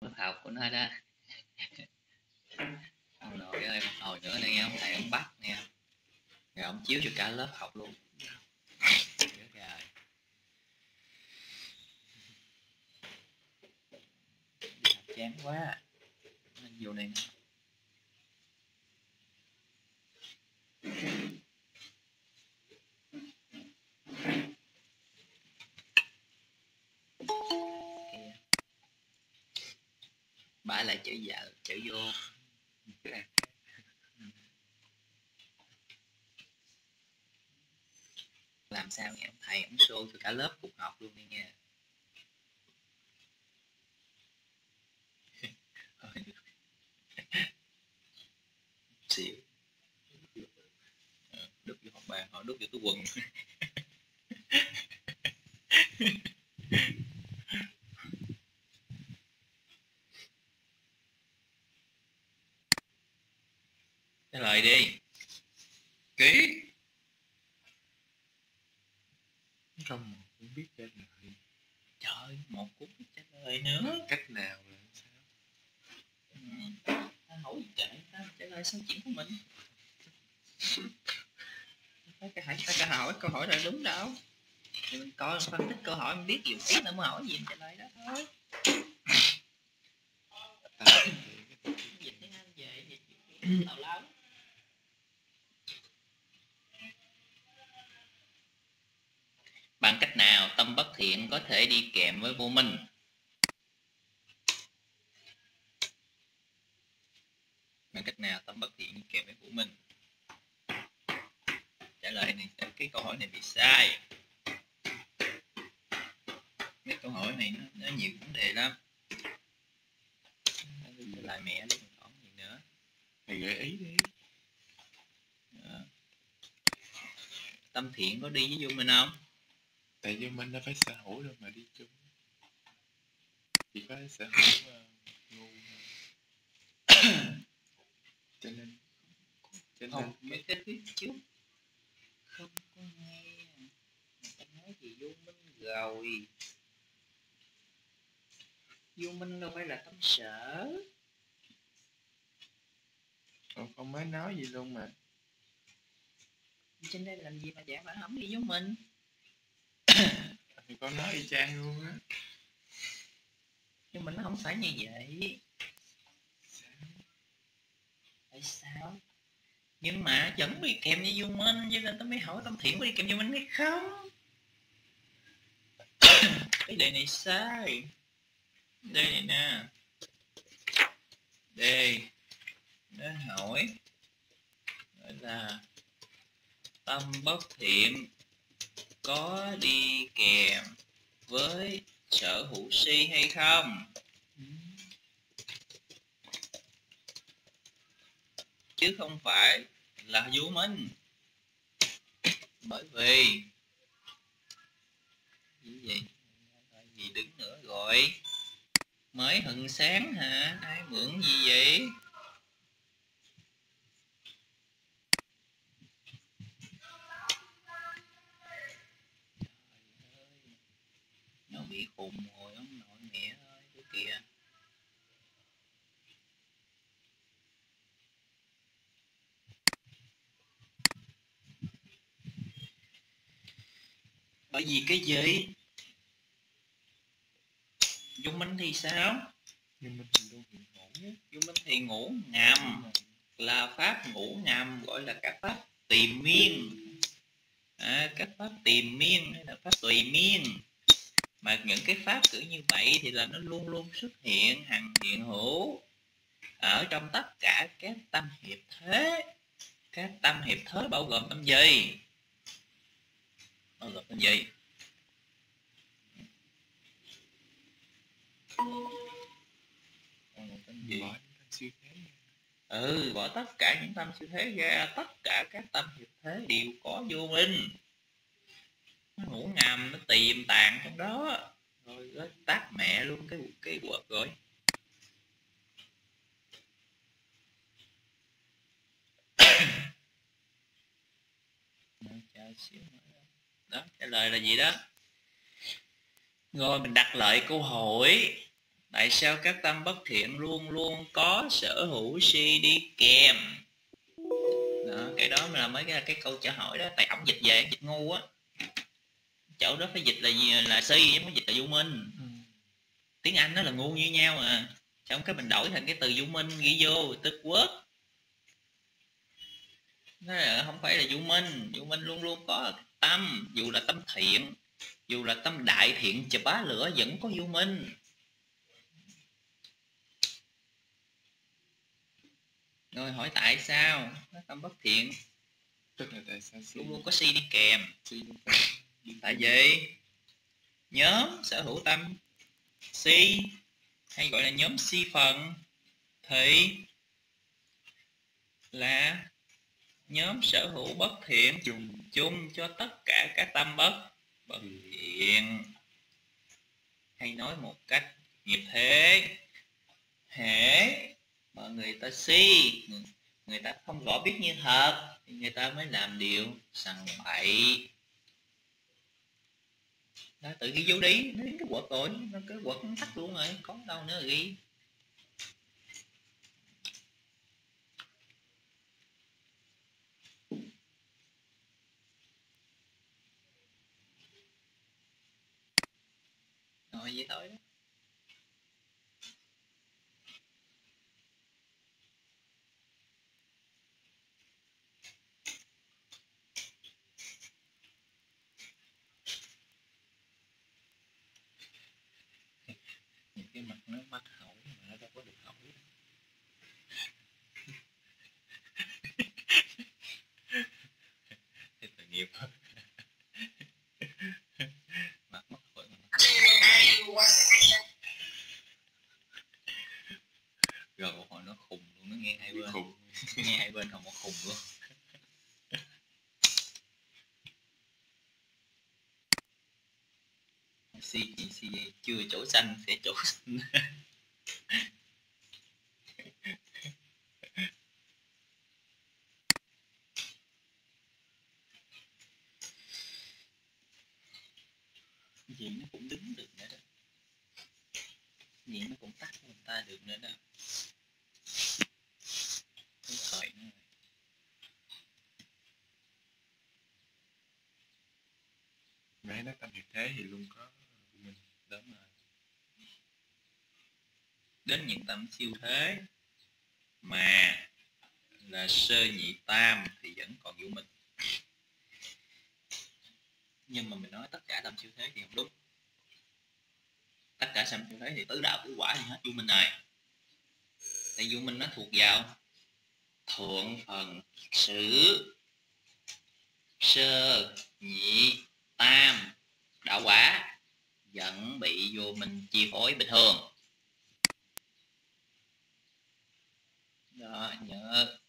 lớp học của nó đó. Ông nội ơi, một hồi nữa này ông thầy ông bắt nè rồi ông chiếu cho cả lớp học luôn. Chán quá. Nên vô này nữa. Bả lại chữ vợ chữ vô. Làm sao nghe ông thầy, ông show cho cả lớp cùng học luôn đi nha xỉu. Ờ, đúc vô học bàn, họ đúc vô túi quần. trả lời đi. Kỹ không mà cũng biết trả lời trời một cuốn trả lời nữa. Cách nào là sao. Ừ. ta hỏi chạy ta trả lời sao chuyện của mình. Phải cái hỏi phải cái hỏi câu hỏi là đúng đâu thì mình coi phân tích câu hỏi mình biết nhiều tí nữa mới hỏi gì mình trả lời đó thôi. Ta anh về tào lao bằng cách nào tâm bất thiện có thể đi kèm với vô minh. Bằng cách nào tâm bất thiện đi kèm với vô minh? Trả lời này cái câu hỏi này bị sai. Cái câu hỏi này nó, nó nhiều vấn đề lắm. Lại lời mẹ đi còn gì nữa. Thầy gợi ý đi. Ờ. Tâm thiện có đi với vô minh không? Tại vì mình đã phải sở hữu rồi mà đi chung. Chỉ có sở hữu uh, ngu cho nên cho nên không mấy cái phía trước. Không có nghe. Người ta nói gì vô minh rồi. Vô minh đâu phải là tâm sở. Còn không mới nói gì luôn mà. Trên đây làm gì mà giảng bản hẩm đi vô thì con nói y chang luôn á. Nhưng mà nó không phải như vậy. Tại sao? Nhưng mà vẫn bị kèm với du minh, cho nên tao mới hỏi tâm thiện có đi kèm du minh hay không? Cái đề này sai. Đề này nè. Đề nó hỏi gọi là tâm bất thiện có đi kèm với sở hữu si hay không? Chứ không phải là vô minh. Bởi vì gì vậy gì đứng nữa rồi, mới hừng sáng hả? Ai mượn gì vậy Trời ơi, nó bị khùng rồi ông nội mẹ ơi cái kìa bởi vì cái gì? Dung minh thì sao? Mình luôn bị ngủ dung minh thì ngủ ngầm là pháp ngủ ngầm gọi là các pháp tìm miên. À, các pháp tìm miên hay là pháp tùy miên mà những cái pháp kiểu như vậy thì là nó luôn luôn xuất hiện hằng hiện hữu ở trong tất cả các tâm hiệp thế các tâm hiệp thế bao gồm tâm gì? Bao gồm tâm gì? Tâm gì? Ừ bỏ tất cả những tâm siêu thế ra tất cả các tâm hiệp thế đều có vô minh nó ngủ ngầm nó tìm tàng trong đó. Rồi nó tát mẹ luôn cái cái quật rồi. Đó trả lời là gì đó? Rồi mình đặt lại câu hỏi. Tại sao các tâm bất thiện luôn luôn có sở hữu si đi kèm? Đó, cái đó là mấy cái cái câu trả hỏi đó. Tại ổng dịch về dịch ngu á chỗ đó phải dịch là gì? Là si chứ không dịch là vô minh. Ừ. tiếng anh nó là ngu như nhau à. Xong cái mình đổi thành cái từ vô minh ghi vô tức quốc. Nó là không phải là vô minh. Vô minh luôn luôn có tâm dù là tâm thiện dù là tâm đại thiện chà bá lửa vẫn có vô minh. Rồi hỏi tại sao? Nó tâm bất thiện. Tức là tại sao luôn luôn có si đi kèm. Si luôn có tại vì nhóm sở hữu tâm si hay gọi là nhóm si phần thì là nhóm sở hữu bất thiện chung. chung cho tất cả các tâm bất bất thiện. Hay nói một cách nghiệp thế hễ mà người ta si người ta không rõ biết như thật thì người ta mới làm điều sằng bậy đó, tự ghi vô đi. Nó đến cái quật rồi, nó cái quật, nó tắt luôn rồi. Có đâu nữa ghi rồi vậy thôi đó những cái mặt nó mắc hỏi mà nó đâu có được hỏi đâu. Thế tội nghiệp mặt mắc hỏi mà rồi một hồi nó khùng luôn nó nghe hai bên khùng nghe hai bên không có khùng luôn si chỉ si chưa chỗ xanh sẽ chỗ xanh gì nó cũng đứng được nữa đó gì nó cũng tắt người ta được nữa đó cái thời nó mấy nó tâm hiệp thế thì luôn có mình đúng rồi đến những tâm siêu thế. Mà là sơ nhị tam thì vẫn còn vô minh. Nhưng mà mình nói tất cả tâm siêu thế thì không đúng. Tất cả tâm siêu thế thì tứ đạo tứ quả gì hết vô minh này. Tại vô minh nó thuộc vào thượng phần sử, sơ nhị tam đạo quả vẫn bị vô minh chi phối bình thường. Đó nhớ cái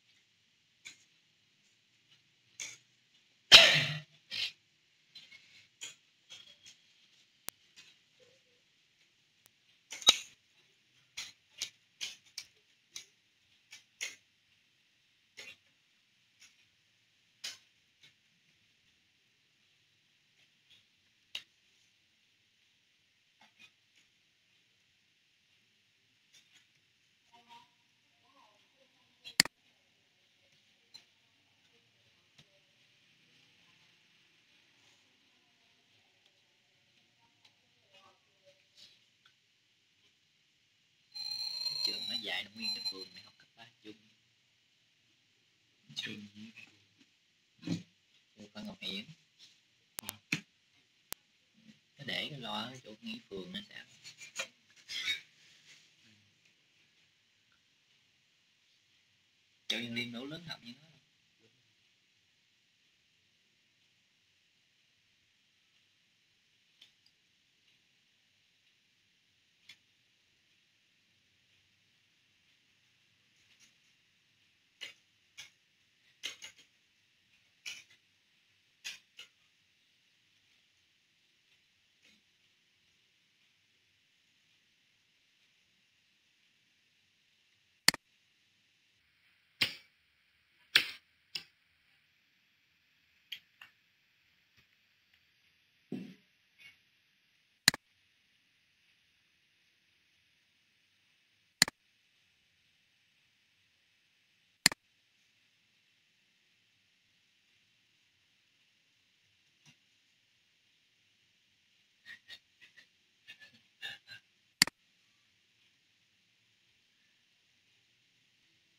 trường nó nguyên cái phường này học cấp ba chung. Chung với vô con ngọc hiển. Nó để cái lo ở chỗ nghỉ phường nó sao chỗ nhân liên đấu lớn học như nó.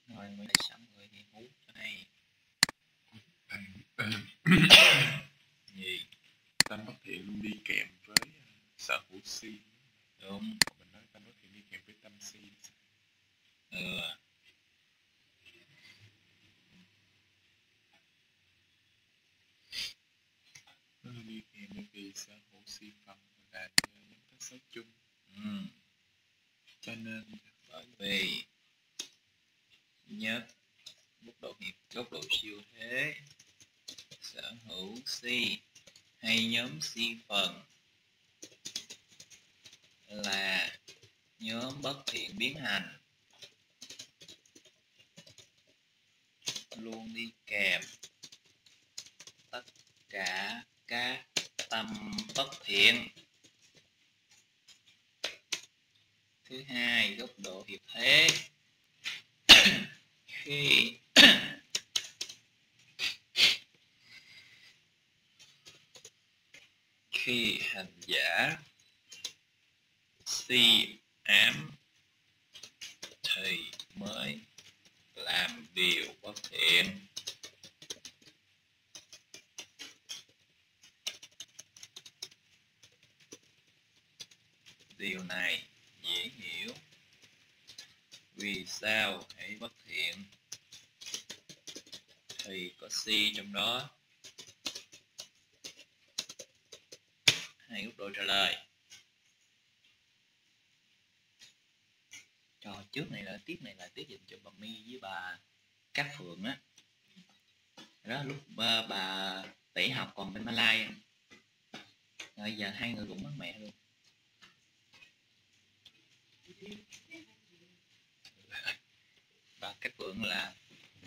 Rồi mới xong rồi thì hú cho hay. Gì? Tâm bất thiện luôn đi kèm với ờ, sở hữu si. Đúng Còn mình nói tâm bất thiện đi kèm với tâm si ừ. nó đi kèm bởi vì sở hữu si phần là những cái số chung Ừ. cho nên bởi vì nhất. Mức độ hiệp góc độ siêu thế. Sở hữu si hay nhóm si phần. Là nhóm bất thiện biến hành. Luôn đi kèm tất cả các tâm bất thiện. Thứ hai, góc độ hiệp thế khi khi hành giả si ám thì mới làm điều bất thiện. Điều này dễ hiểu vì sao hãy bất thì có si trong đó. Hai góc độ trả lời. Trò trước này là tiếp này là tiếp dành cho bà mi với bà Cát Phượng á. Đó lúc bà, bà tỷ học còn bên Malai rồi giờ hai người cũng mất mẹ luôn. Bà Cát Phượng là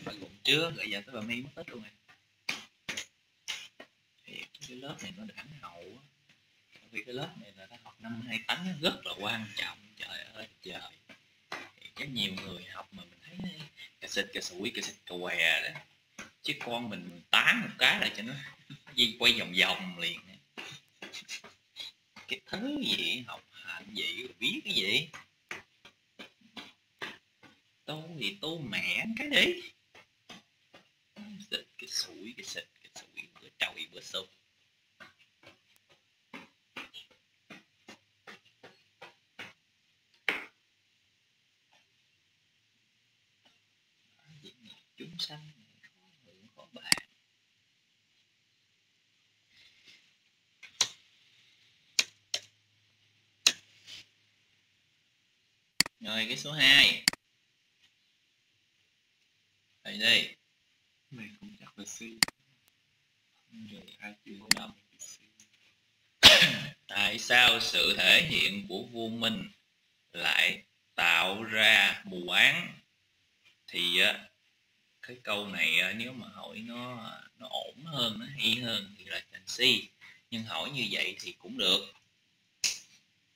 bà ngủ trước rồi giờ tới bà mi mất tích luôn rồi. Thì cái lớp này nó đẳng hậu á. Bởi vì cái lớp này là ta học năm hai tánh rất là quan trọng trời ơi trời. Thì có nhiều người học mà mình thấy cà xịt cà sủi cà xịt cà què đó. Chứ con mình, mình tán một cái là cho nó di quay vòng vòng liền. Cái thứ gì học hành gì biết cái gì? Tu thì tu mẹ cái đi cái sủi cái sệt cái sủi bữa trồi bữa sâu chúng sanh khó hưởng khó bạn. Rồi, cái số 2 đây đây này cũng chắc là si rồi hai chữ Đọc. si tại sao sự thể hiện của vua minh lại tạo ra mù áng thì á, cái câu này nếu mà hỏi nó nó ổn hơn nó hay hơn thì là thành si nhưng hỏi như vậy thì cũng được.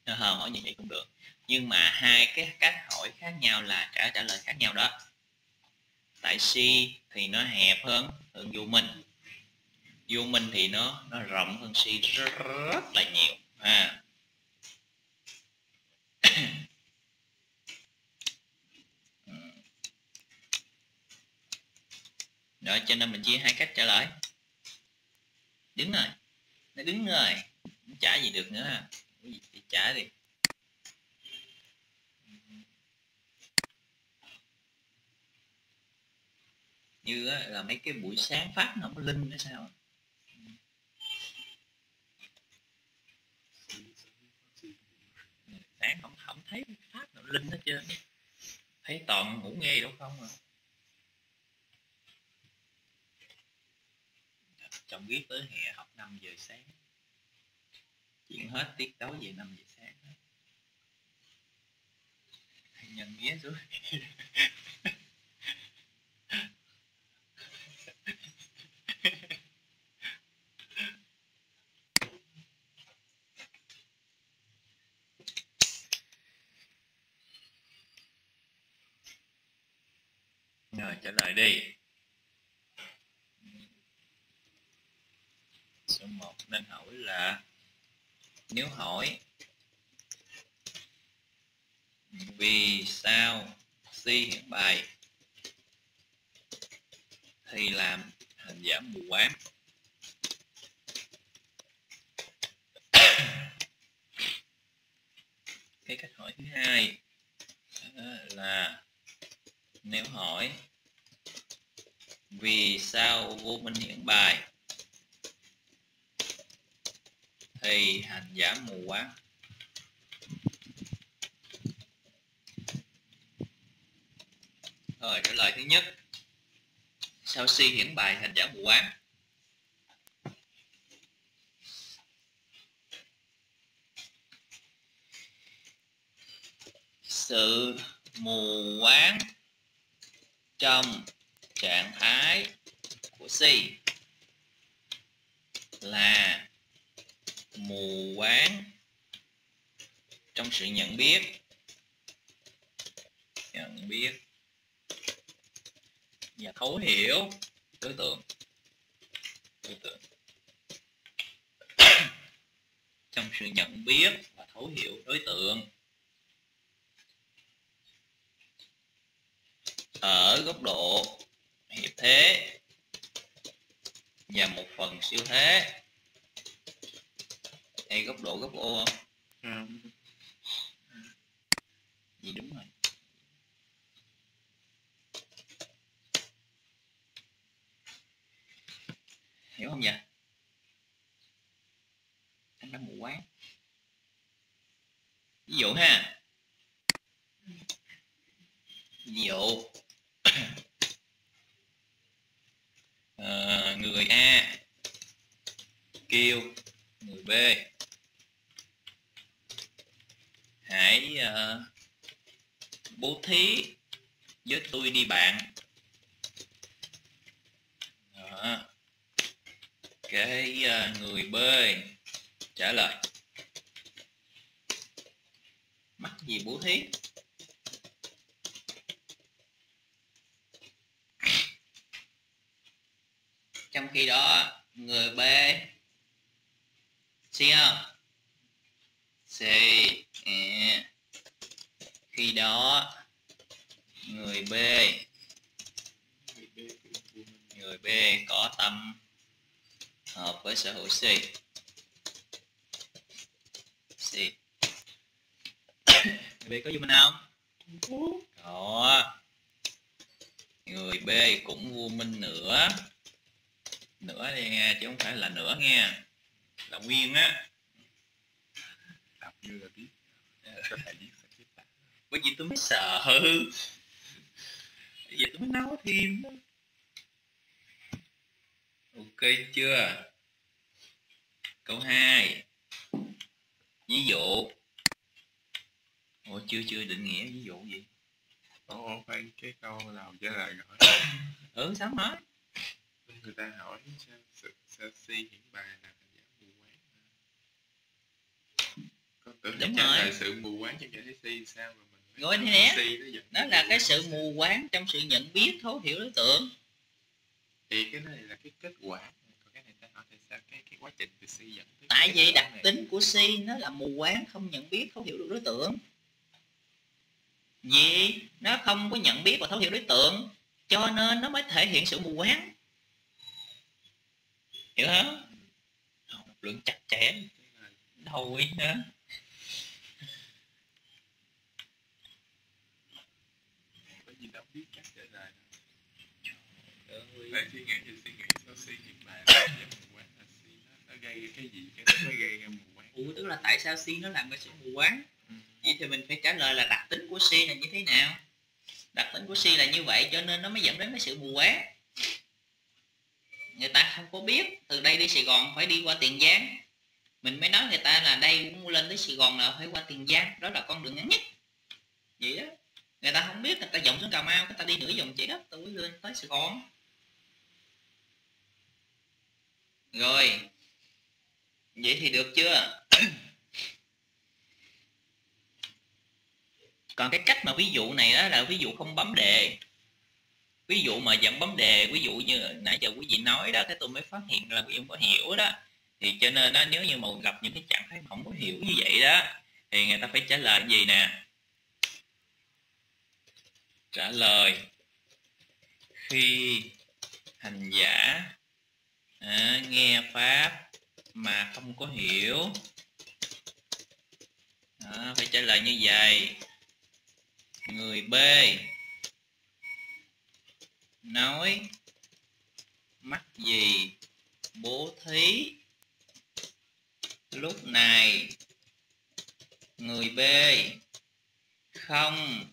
À, hỏi như vậy cũng được. Nhưng mà hai cái cách hỏi khác nhau là trả trả lời khác nhau đó tại si thì nó hẹp hơn hơn vô minh. Vô minh thì nó nó rộng hơn si rất, rất là nhiều. À. đó cho nên mình chia hai cách trả lời đứng rồi nó đứng rồi không trả gì được nữa ha. Thì trả đi. Như á, là mấy cái buổi sáng phát nó có linh hay sao sáng không không thấy phát nào linh hết trơn. Thấy toàn ngủ nghe đâu không à. Chồng viết tới hè học 5 giờ sáng. Chuyện hết tiết tối về 5 giờ sáng hết. nhân ghé xuống. rồi, trả lời đi. Số 1 nên hỏi là, nếu hỏi, vì sao si hiện bài, thì làm hình giảm mù quáng? Cái cách hỏi thứ hai là nếu hỏi, vì sao vô minh hiển bài? Thì hành giả mù quáng. Rồi, trả lời thứ nhất. Sao si hiển bài hành giả mù quáng? Sự mù quáng trong trạng thái của si là mù quáng trong sự nhận biết. Nhận biết và thấu hiểu đối tượng. Đối tượng. Trong sự nhận biết và thấu hiểu đối tượng. Ở góc độ hiệp thế. Và một phần siêu thế. Hay góc độ góc ô không? Không gì đúng rồi? Hiểu không vậy? Anh đã mù quáng ví dụ ha. Ví dụ Ờ, người A kêu. Người B. Hãy uh, bố thí với tôi đi bạn. Đó. cái uh, người B trả lời. Mắc gì bố thí? Trong khi đó người B C không? C à. khi đó, người B. Người B có tâm hợp với sở hữu C. C. Người B có vô minh không? Có. Người B cũng vô minh nữa. Nữa thì nghe, chứ không phải là nữa nghe là nguyên á. Đọc như là biết có thể biết bởi vì tôi mới sợ. Bây giờ tôi mới nói thêm ok chưa? Câu 2 ví dụ. Ủa chưa chưa định nghĩa ví dụ gì? Ồ khoan cái câu nào trả lời hỏi ừ sao nói người ta hỏi sao sao si hiển bài là hành giả mù quáng mà. con tưởng Đúng rồi. lời sự mù quáng trong si sao mà mình nó dẫn đó là cái sự mù quáng trong sự nhận biết thấu hiểu đối tượng. Thì cái này là cái kết quả. Còn cái này ta hỏi tại sao cái cái quá trình từ si dẫn tới tại vì đặc này. tính của si nó là mù quáng không nhận biết thấu hiểu được đối tượng. Vì nó không có nhận biết và thấu hiểu đối tượng cho nên nó mới thể hiện sự mù quáng. Hiểu không? Lượng chặt chẽ. Thôi nữa bởi vì đâu biết cách trả lời Để suy nghĩ thì suy nghĩ sao si hiển bài là mù quáng là si nó, nó gây cái gì cái nó mới gây ra mù quáng. Ủa, tức là tại sao si nó làm cái sự mù quáng? Ừ. vậy thì mình phải trả lời là đặc tính của si là như thế nào? Đặc tính của si là như vậy cho nên nó mới dẫn đến cái sự mù quáng. Người ta không có biết từ đây đi Sài Gòn phải đi qua Tiền Giang. Mình mới nói người ta là đây muốn lên tới Sài Gòn là phải qua Tiền Giang đó là con đường ngắn nhất. Vậy đó người ta không biết người ta dòng xuống Cà Mau người ta đi nửa vòng trái đất tôi lên tới Sài Gòn rồi. Vậy thì được chưa? Còn cái cách mà ví dụ này đó là ví dụ không bấm đề. Ví dụ mà vẫn bấm đề, ví dụ như nãy giờ quý vị nói đó, cái tôi mới phát hiện là quý có hiểu đó. Thì cho nên đó, nếu như mà gặp những cái trạng thái không có hiểu như vậy đó, thì người ta phải trả lời gì nè? Trả lời. Khi hành giả à, nghe pháp mà không có hiểu. À, phải trả lời như vậy. Người b. Nói mắc gì bố thí? Lúc này người b không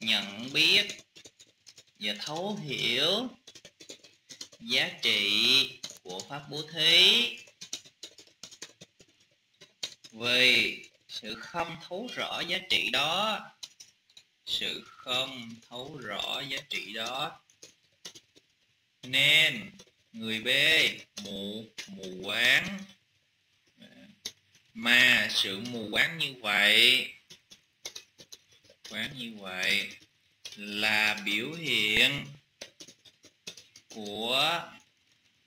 nhận biết và thấu hiểu giá trị của pháp bố thí vì sự không thấu rõ giá trị đó. Sự không thấu rõ giá trị đó. Nên người b mù mù quáng. Mà sự mù quáng như vậy quán như vậy là biểu hiện của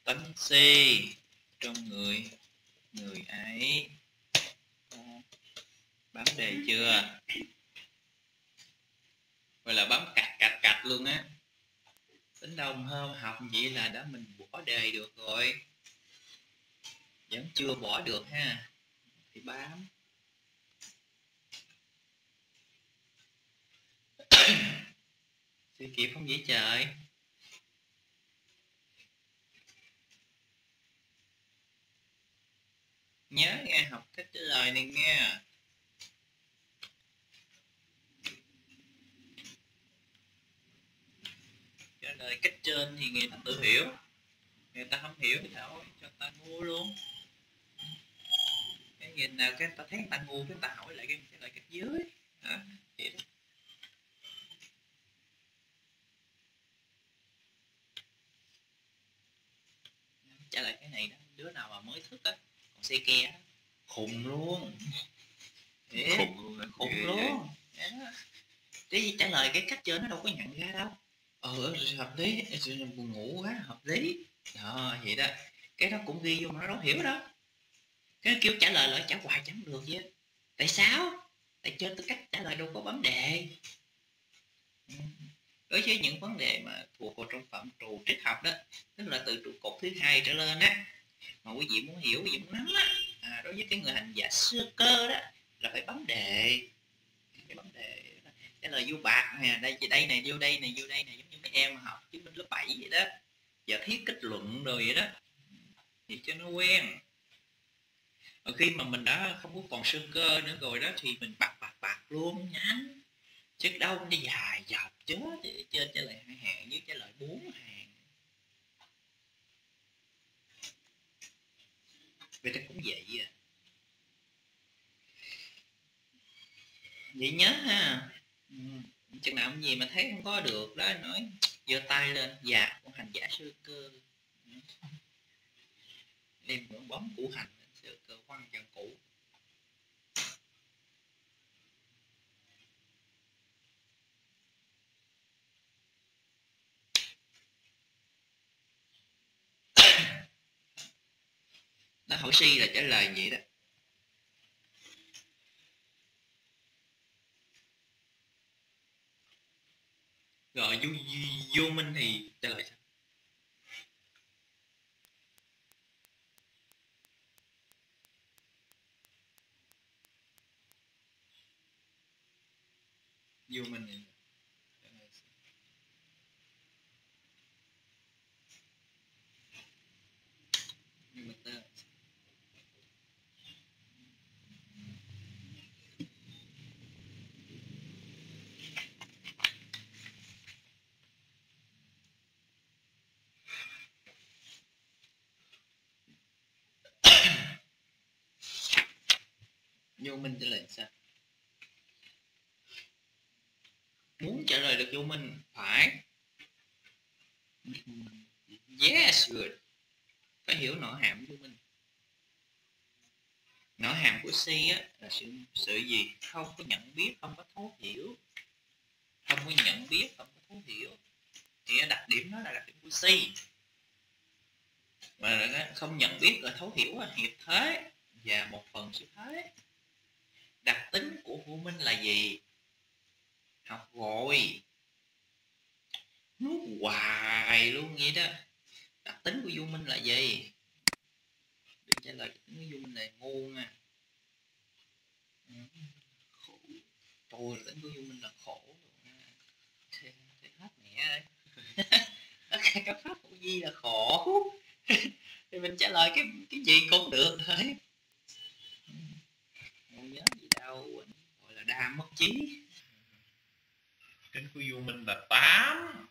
tánh si trong người người ấy. Bám đề chưa? Gọi là bám cạch cạch cạch luôn á. Tính đồng hơn học vậy là đã mình bỏ đề được rồi. Vẫn chưa bỏ được ha. Thì bám. Suy kịp không dễ trời nhớ nghe, học cách trả lời này nghe. Trả lời cách trên thì người ta tự hiểu. Người ta không hiểu thì thôi cho ta ngu luôn. Cái nhìn nào cái ta thấy người ta ngu cái ta hỏi lại cái trả lời cách dưới. Đó, vậy đó. Trả lại cái này đó, đứa nào mà mới thức á xe kia khùng luôn. Thiệt, khùng luôn khùng luôn. chứ trả lời cái cách trên nó đâu có nhận ra đâu. Ờ hợp lý buồn ngủ quá hợp lý. Đó vậy đó. Cái đó cũng ghi vô mà nó đâu hiểu đó cái kiểu trả lời lại trả hoài chẳng được chứ tại sao? Tại trên tư cách trả lời đâu có bấm đề. Đối với những vấn đề mà thuộc vào trong phạm trù triết học đó tức là từ trụ cột thứ hai trở lên á mà quý vị muốn hiểu quý vị muốn nắm á à, đối với cái người hành giả xưa cơ đó là phải bấm đề. Phải bấm đề trả lời vô bạc nè đây đây này vô đây này vô đây này giống như mấy em học chứng minh lớp 7 vậy đó. Giả thiết kết luận rồi vậy đó. Thì cho nó quen. Và khi mà mình đã không có còn xương cơ nữa rồi đó thì mình bạc bạc bạc luôn nhánh. Chứ đâu đi dài dọc chứ trên trả lời hai hàng dưới trả lời bốn hàng. Vậy ta cũng vậy à. Vậy nhớ ha. Ừ. chừng nào gì mà thấy không có được đó, nói giơ tay lên dạ con hành giả sư cơ. Ừ. Đem bóng củ hành, sơ cơ quan chân cũ nó hỏi si là trả lời vậy đó. Rồi vô, vô minh thì trả lời sao? Vô minh thì nhưng mà ta vô minh trả lời sao? Muốn trả lời được vô minh, phải. Yes, good. Phải hiểu nội hàm vô minh. Nội hàm của si á, là sự sự gì? Không có nhận biết, không có thấu hiểu. Không có nhận biết, không có thấu hiểu. Thì đặc điểm đó là đặc điểm của si. Mà không nhận biết là thấu hiểu là nghiệp thế và một phần sự thế đặc tính của vô minh là gì? Học rồi. Nuốt hoài luôn vậy đó. Đặc tính của du minh là gì? Đừng trả lời đặc tính của minh là ngu nha. Khổ. Tôi đặc tính của du minh là khổ thì, thì hết mẹ ơi. Các pháp của di là khổ. Thì mình trả lời cái cái gì cũng được thôi đâu gọi là đa mất trí. Tính của vô minh là tám.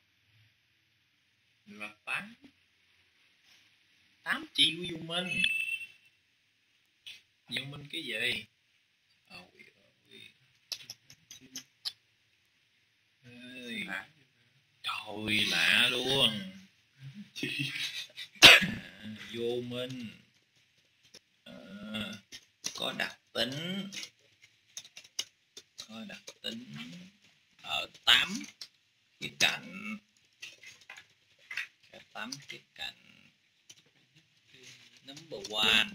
Là tám. Tám chi của vô minh. Vô minh cái gì? Ôi ơi trời lạ luôn. À, vô minh. À, có đặc tính có đặc tính ở tám cái cạnh. Tám cái cạnh. Number one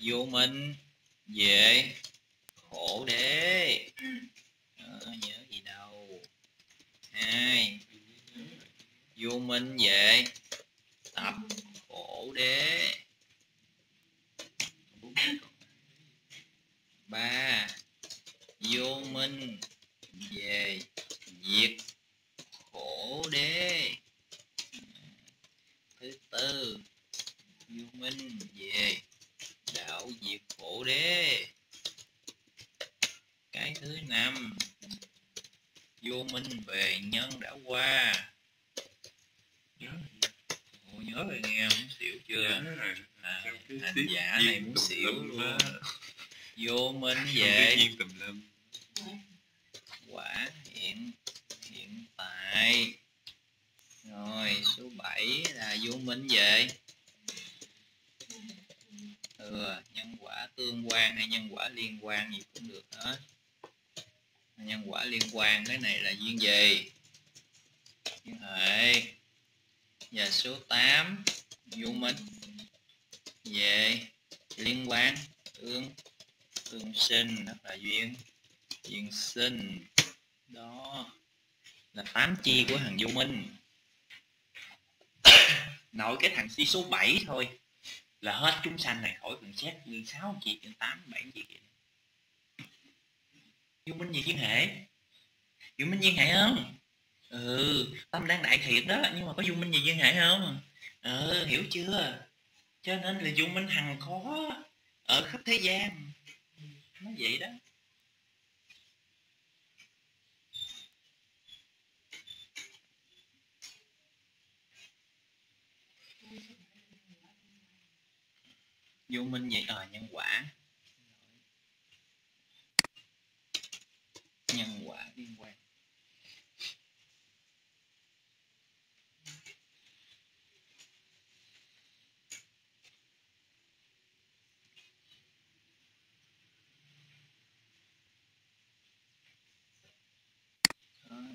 vô minh về khổ đế. À, nhớ gì đâu. Hai vô minh về tập khổ đế ba vô minh về diệt khổ đế thứ tư vô minh về đạo diệt khổ đế cái thứ năm vô minh về nhân đã qua nhớ Ồ, nhớ rồi nghe muốn xỉu chưa à, hành giả này muốn xỉu luôn vô minh về viên tùm lum quả hiện hiện tại rồi số 7 là vô minh về ừ, nhân quả tương quan hay nhân quả liên quan gì cũng được hết nhân quả liên quan cái này là duyên gì duyên hệ và số 8 vô minh về liên quan tương tương sinh hoặc là duyên duyên sinh đó là tám chi của thằng Du minh. Nội cái thằng chi số 7 thôi. Là hết chúng sanh này, khỏi cần xét nguyên sáu chị chuyện tám, bảy chị kia Du minh gì duyên hệ. Du minh duyên hệ không? Ừ tâm đang đại thiện đó, nhưng mà có Du minh gì duyên hệ không? Ừ hiểu chưa? Cho nên là Du minh hằng khó ở khắp thế gian. Nó vậy đó. Vô minh vậy ờ nhân quả. Nhân quả liên quan.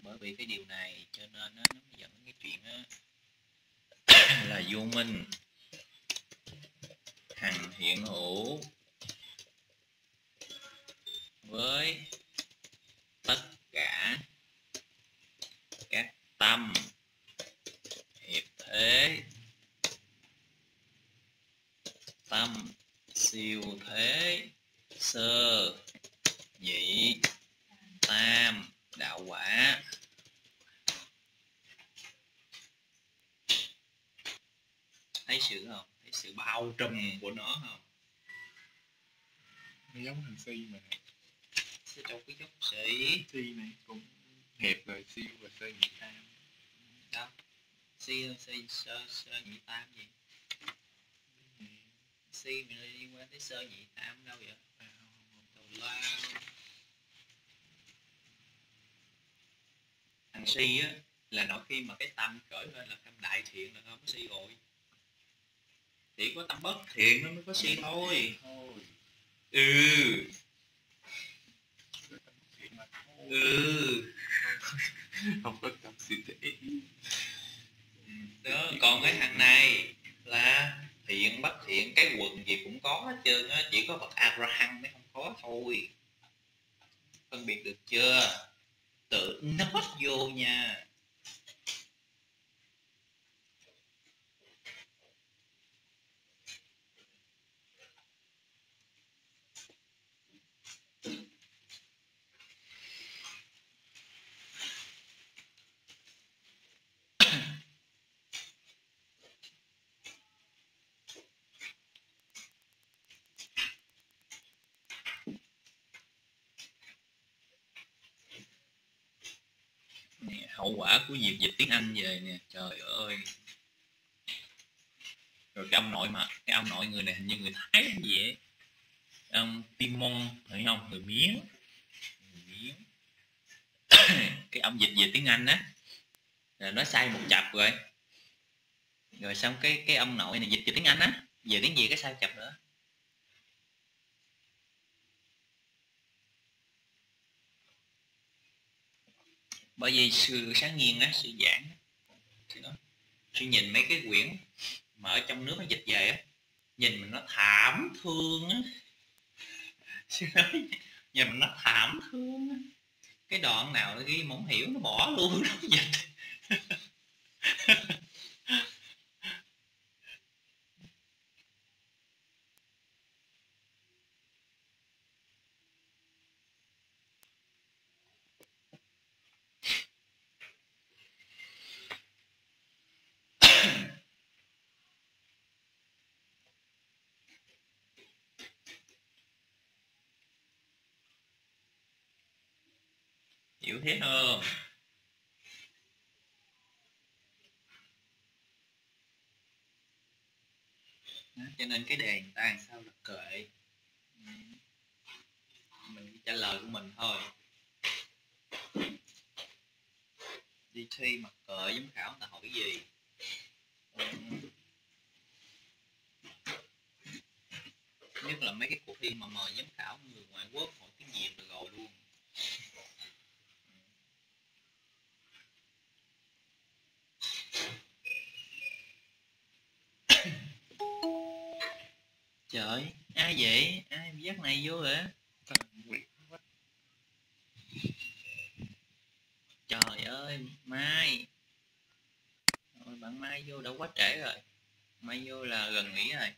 Bởi vì cái điều này cho nên nó, nó dẫn cái chuyện là vô minh hằng hiện hữu với tất cả các tâm hiệp thế, tâm siêu thế, sơ, nhị, tam, đạo quả. Thấy sự không? Thấy sự bao trùm của nó không? Nó giống thằng si mà Thế trong cái gốc sĩ si này cũng hẹp rồi siêu và sơ nhị tam. Đâu si si sơ sơ nhị tam gì? Si mình liên quan tới sơ nhị tam đâu vậy? À, tào lao. Thằng si á là nội khi mà cái tâm khởi lên là tâm đại thiện là không có si rồi chỉ có tâm bất thiện nó mới có si thôi. Ừ. Ừ. Không có tâm si thế đó còn cái thằng này là thiện bất thiện cái quần gì cũng có hết trơn á chỉ có bậc a ra hăng mới không có thôi. Phân biệt được chưa? Tự nốt vô nha hậu quả của việc dịch tiếng Anh về nè. Trời ơi. Rồi cái ông nội mà, cái ông nội người này hình như người Thái hay gì ấy. Ông Timon thấy không? Người miếng người miếng cái ông dịch về tiếng Anh á. Là nói sai một chập rồi. Rồi xong cái cái ông nội này dịch về tiếng Anh á. Về tiếng gì cái sai chập nữa? Bởi vì sự sáng nhiên á, sự giảng sư nhìn mấy cái quyển mà ở trong nước nó dịch về á, nhìn mình nó thảm thương á. Sư nói nhìn mình nó thảm thương á. Cái đoạn nào nó ghi không hiểu, nó bỏ luôn, nó dịch hiểu thế không Đó, cho nên cái đề người ta làm sao là kệ. Mình trả lời của mình thôi. Đi thi mặt cờ giám khảo người ta hỏi gì? Nhất là mấy cái cuộc thi mà mời giám khảo người ngoại quốc hỏi tiếng việt là rồi luôn. Ai vậy? Ai dắt này vô hả? Trời ơi mai. Rồi bạn mai vô đã quá trễ rồi. Mai vô là gần nghỉ rồi.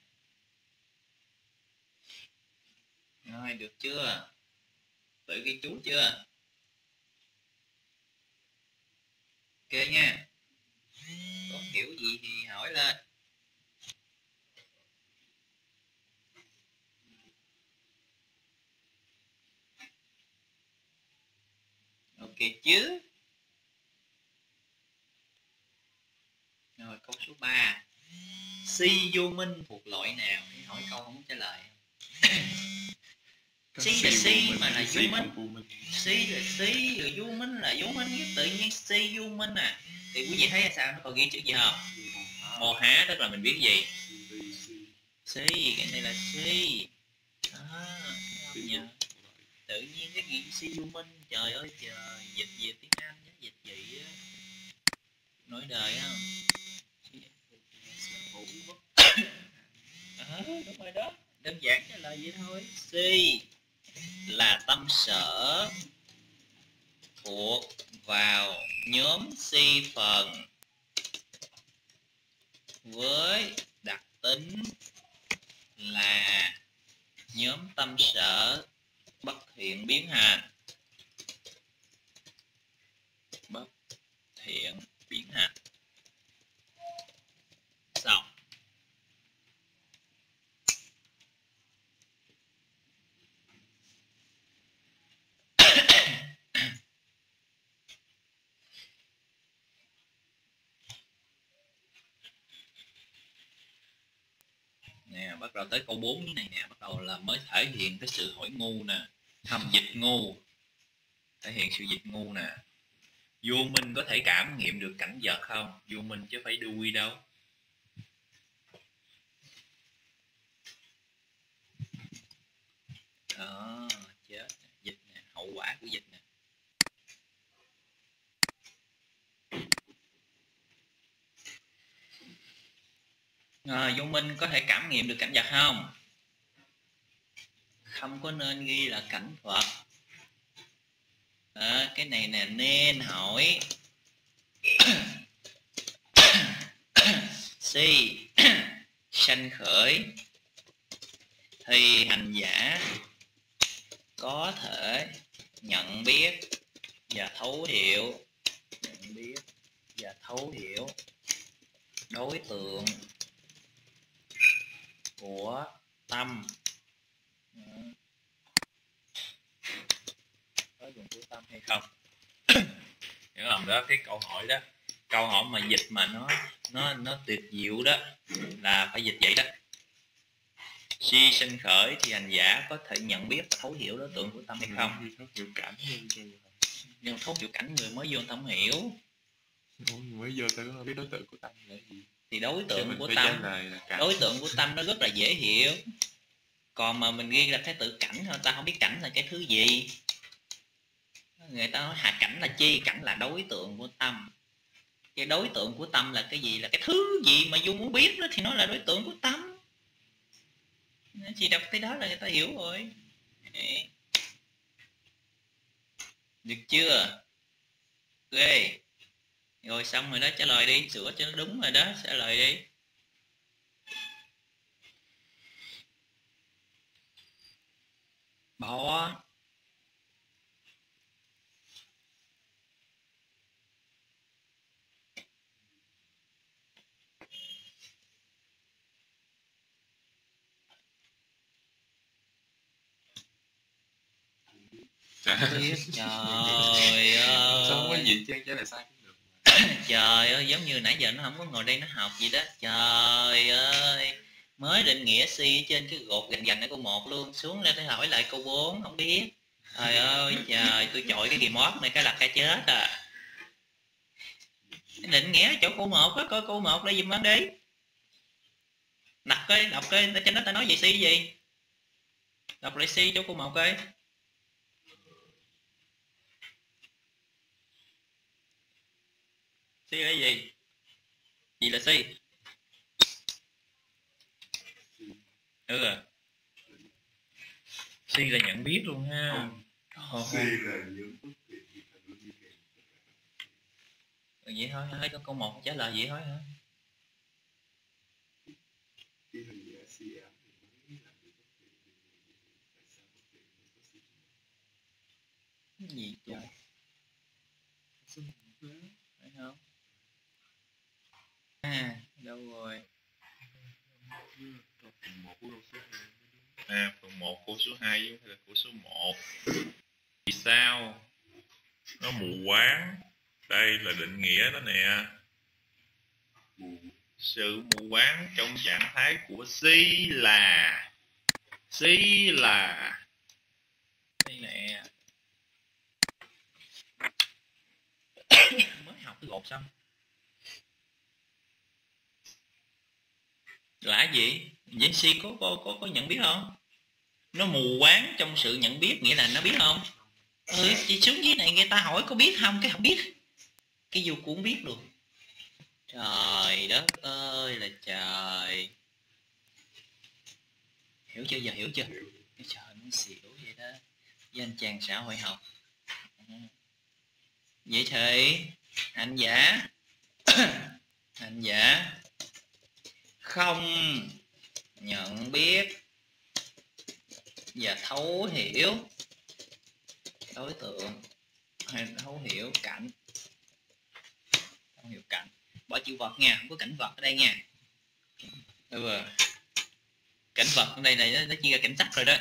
Rồi, được chưa? Tự ghi chú chưa? Ok nha. Có hiểu gì thì hỏi lên. Ok chứ. Rồi câu số 3 si vô minh thuộc loại nào? Hỏi câu không trả lời. Si là si mà là vô minh. si là si rồi vô minh là vô minh cái tự nhiên si vô minh à. Thì quý vị thấy là sao? Nó còn ghi chữ gì không? Một há tức là mình biết gì? Si cái này là si. Đó nhớ tự nhiên cái gì si du minh trời ơi trời dịch về tiếng anh chứ dịch gì á. Nói đời á. À, đúng rồi đó. Đơn giản trả lời vậy thôi. Si là tâm sở thuộc vào nhóm si phần với đặc tính là nhóm tâm sở bất thiện biến hà, bất thiện biến hà xong nè bắt đầu tới câu 4 này nè, bắt đầu là mới thể hiện cái sự hỏi ngu nè thầm dịch ngu, thể hiện sự dịch ngu nè. Vô minh có thể cảm nghiệm được cảnh vật không? Vô minh chứ phải đuôi đâu? Đó, chết dịch nè, hậu quả của dịch nè. À, vô minh có thể cảm nghiệm được cảnh vật không? Không có nên ghi là cảnh vật. À, cái này nè nên hỏi. Si sanh khởi thì hành giả có thể nhận biết và thấu hiểu nhận biết và thấu hiểu đối tượng của tâm. Đối tượng của tâm hay không? Hiểu không? Đó cái câu hỏi đó. Câu hỏi mà dịch mà nó nó nó tuyệt diệu đó là phải dịch vậy đó. Si sinh khởi thì hành giả có thể nhận biết và thấu hiểu đối tượng của tâm hay không? Thấu hiểu cảnh luôn cho nhưng thấu hiểu cảnh người mới vô tâm hiểu. Mới vô tới biết đối tượng của tâm là gì thì đối tượng của tâm đối tượng của tâm nó rất là dễ hiểu. Còn mà mình ghi là cái tự cảnh thôi ta không biết cảnh là cái thứ gì. Người ta nói hạ cảnh là chi cảnh là đối tượng của tâm. Cái đối tượng của tâm là cái gì? Là cái thứ gì mà vô muốn biết đó thì nó là đối tượng của tâm. Chỉ đọc tới đó là người ta hiểu rồi. Được chưa? Ok rồi xong rồi đó trả lời đi. Sửa cho nó đúng rồi đó trả lời đi. Bỏ. Trời ơi. Sao không có gì trang trả lời sai trời ơi, giống như nãy giờ nó không có ngồi đây nó học gì đó. Trời ơi, mới định nghĩa si trên cái gột gành gành ở câu một luôn. Xuống lên để hỏi lại câu bốn, không biết. Trời ơi, trời, tôi chọi cái gì mót này cái là cái chết à. Định nghĩa chỗ câu một á, coi câu một là gì mà đi. Đọc cái đọc cái trên đó ta nói gì si gì. Đọc lại si chỗ câu một coi. Si là gì? Gì là si ừ. Si là nhận biết luôn ha. Ồ, Si là những ừ, vậy? Thôi hai câu một trả lời vậy thôi hả? Gì cái gì trời? Phải không à đâu rồi? Phần một của câu số hai À, phần 1 của số 2 với là của số 1 Vì sao? Nó mù quáng Đây là định nghĩa đó nè. Sự mù quáng trong trạng thái của si là Si là. Đây nè. Mới học cái gột xong là gì? Vậy si có có có có nhận biết không? Nó mù quáng trong sự nhận biết nghĩa là nó biết không? Ừ. Chị xuống dưới này người ta hỏi có biết không? Cái không biết. Cái dù cũng biết luôn. Trời đất ơi là trời. Hiểu chưa? Giờ hiểu chưa? Cái trời nó xỉu vậy đó. Với anh chàng xã hội học. Ừ. vậy thì hành giả. Hành giả không nhận biết và thấu hiểu đối tượng hay thấu hiểu cảnh. Thấu hiểu cảnh. Bỏ chữ vật nha không có cảnh vật ở đây nha. Ừ. cảnh vật ở đây này nó, chia ra cảnh sắc rồi đó.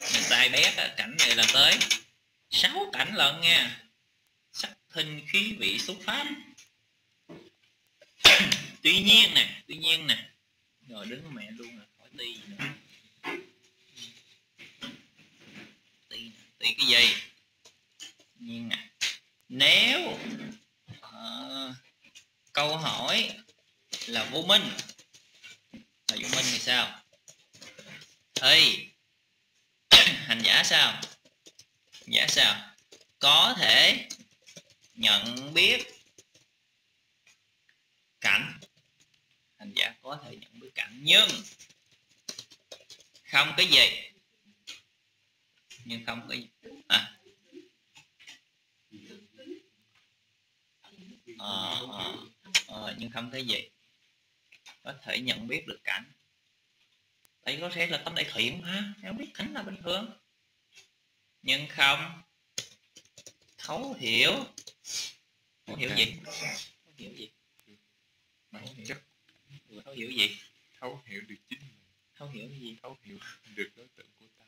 Mình sai bé cảnh này là tới sáu cảnh lận nha. Sắc hình khí vị xúc pháp tuy nhiên nè tuy nhiên nè. Rồi đứng mẹ luôn rồi hỏi ti gì nữa ti nè ti cái gì? Nhiên nè nếu ờ, câu hỏi là vô minh là vô minh thì sao? Thì hành giả sao? Giả sao? Có thể nhận biết cảnh hành giả có thể nhận biết cảnh nhưng không cái gì? Nhưng không cái gì? À. Ờ, ờ, ờ, nhưng không cái gì? Có thể nhận biết được cảnh. Đây có thể là tâm đại thiện ha không biết cảnh là bình thường. Nhưng không. Thấu hiểu. Thấu hiểu gì? Thấu hiểu gì? Bản Thấu hiểu. chất Ừ, thấu hiểu gì? Thấu hiểu được chính mình. Thấu hiểu cái gì? Thấu hiểu được đối tượng của tâm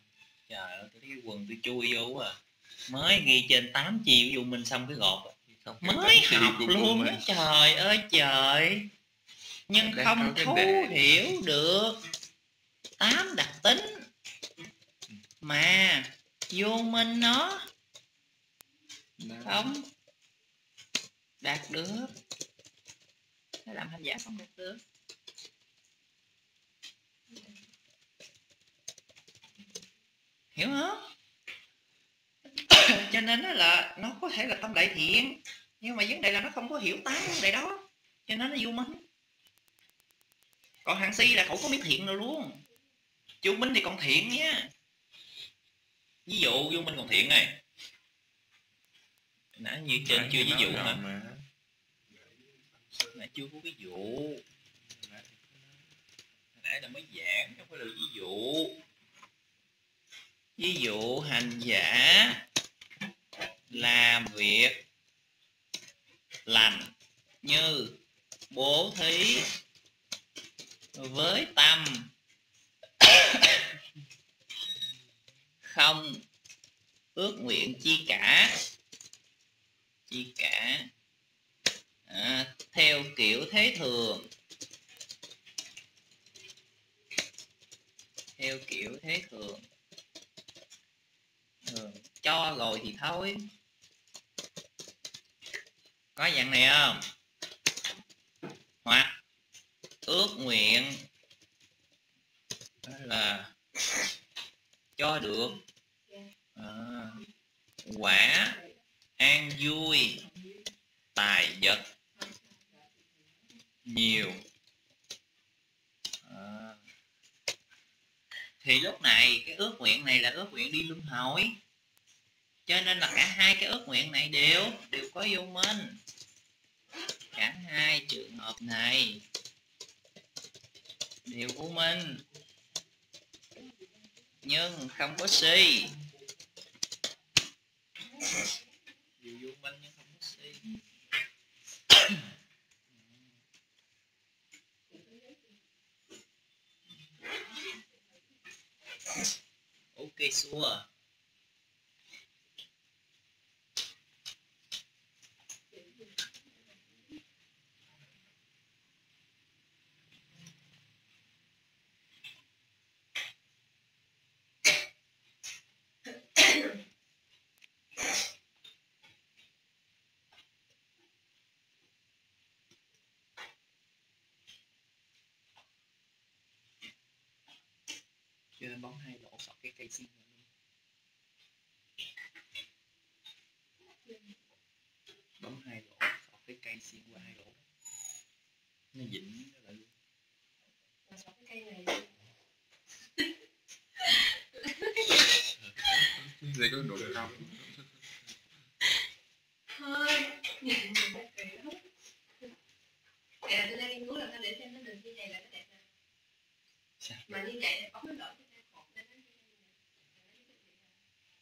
trời ơi tôi thấy cái quần tôi chui vô à. Mới ghi trên 8 chiều vô mình xong cái gọt à. không cái mới học luôn á trời ơi trời. Nhưng Đang không thấu hiểu được. Tám đặc tính. Mà vô minh nó Nó- không đạt được. Làm hành giả không đạt được hiểu không? Cho nên nó là nó có thể là tâm đại thiện nhưng mà vấn đề là nó không có hiểu tám vấn đề đó cho nên nó vô minh còn hàng si là không có biết thiện nào luôn. Vô minh thì còn thiện nhá ví dụ vô minh còn thiện này. Nãy như trên Nãy chưa ví dụ hả? mà. Nãy chưa có ví dụ. Nãy là mới giảng không phải là ví dụ ví dụ hành giả làm việc lành như bố thí với tâm không ước nguyện chi cả chi cả à, theo kiểu thế thường. Theo kiểu thế thường ừ, cho rồi thì thôi. Có dạng này không? Hoặc ước nguyện. Là cho được. À, quả an vui. Tài vật. Nhiều thì lúc này, cái ước nguyện này là ước nguyện đi luân hồi. Cho nên là cả hai cái ước nguyện này đều đều có vô minh. Cả hai trường hợp này đều vô minh. Nhưng không có si. Vô minh nhưng không có si ok lên bóng hai lỗ sọt cái cây xin này luôn. bấm hai lỗ sọt cái cây xuyên qua hai lỗ. Nó dính nó lại luôn. Mà cái cây này Đây có độ không thôi nhìn mình đã kỳ lắm Vậy là tôi đang nghiên cứu là ta để xem cái đường như này là cái đẹp nè Sao? Mà như vậy là bấm nó đổi cái tay cột lên nó như thế này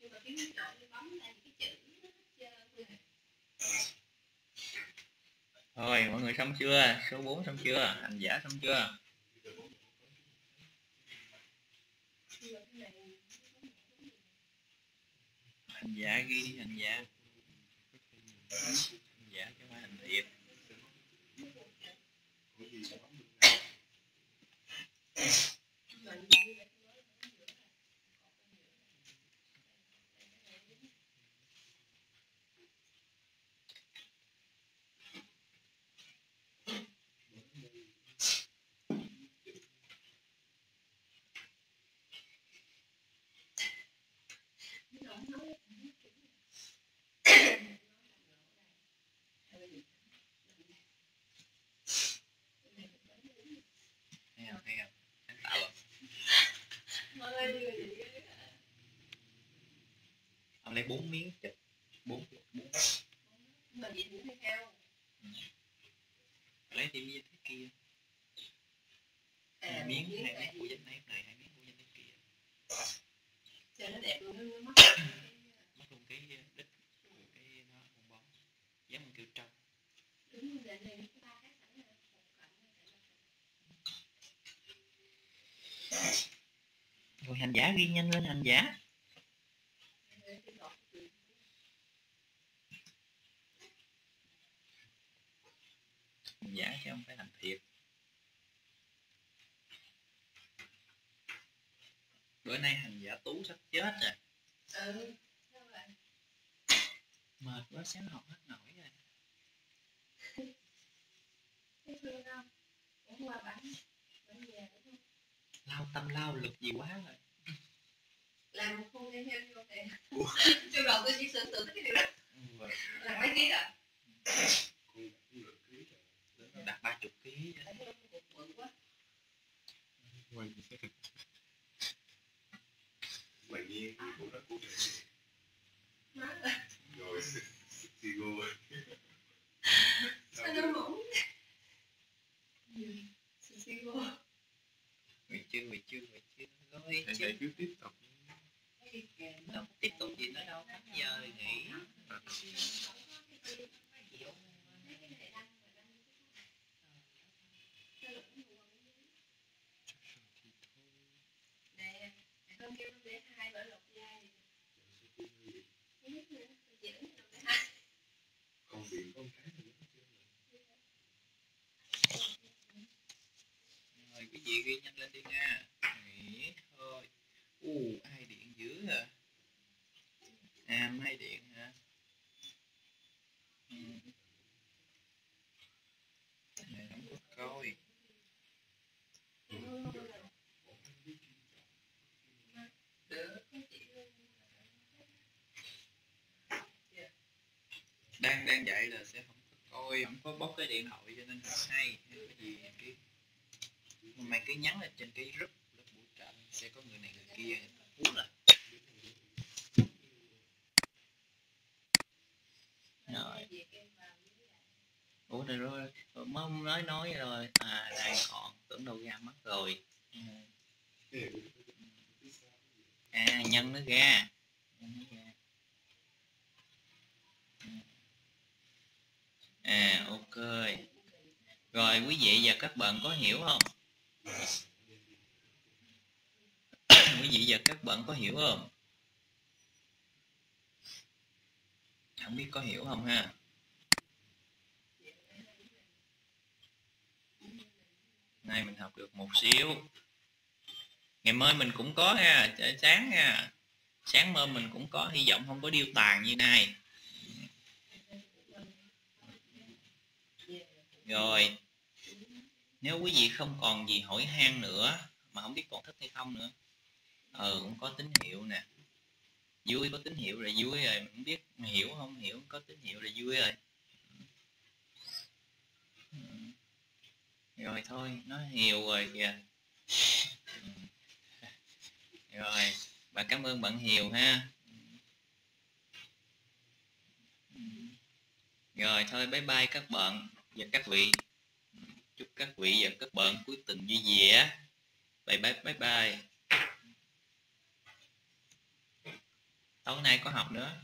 Nhưng mà kiếm đổi cái bấm ra những cái chữ nó hết trơn nè. thôi mọi người xong chưa? Số 4 xong chưa? Hành giả xong chưa? Giả ghi nhanh lên hành giả hành giả chứ không phải làm thiệt bữa nay hành giả tú sắp chết rồi ừ sao vậy mệt quá sáng học hết nổi rồi thấy thương không cũng qua bản bản về đúng không lao tâm lao lực gì quá rồi làm một khuôn theo vô thì trong đầu tôi chỉ tưởng tượng tới cái điều đó là mấy ký rồi con cũng được ký rồi đạt ba chục ký Tại sao nó cục bự quá quay mày nhiên cái cũng là cũng má ơi rồi thì go sao nó mỏng Xì xì vô người chưa người chưa người chưa rồi thầy chứ thầy cứ tiếp tục cái kèm đâu tiếp tục gì nữa đâu tám giờ rồi nghỉ nè con kêu nó để hai bởi lột da thì dễ để hai công việc con cái thì nó chưa chị ghi nhanh lên đi nha nghỉ thôi u ai điện dữ hả à mai điện hả ừ. Cái này không có coi đang đang dạy là sẽ không có coi không có bóc cái điện thoại cho nên không hay hay cái gì cái mày cứ nhắn lên trên cái group lớp buổi trạm sẽ có người này người kia người ta hú là rồi ủa rồi rồi nói nói rồi. À đây còn tưởng đâu ra mất rồi. Ừ. À nhân nó ra. Ừ. À ok. Rồi, quý vị và các bạn có hiểu không? Quý vị và các bạn có hiểu không? Không biết có hiểu không ha? Nay mình học được một xíu. Ngày mới mình cũng có ha, trời, sáng ha. Sáng mơ mình cũng có, hy vọng không có điêu tàn như này rồi, nếu quý vị không còn gì hỏi han nữa, mà không biết còn thích hay không nữa ừ cũng có tín hiệu nè. Vui có tín hiệu rồi vui rồi không biết hiểu không, hiểu, có tín hiệu rồi vui rồi. Rồi thôi nó hiểu rồi kìa. Ừ. Rồi, bà cảm ơn bạn hiểu ha. Ừ. Rồi thôi, bye bye các bạn và các vị. Chúc các vị và các bạn cuối tuần vui vẻ. Bye bye bye bye. Tối nay có học nữa.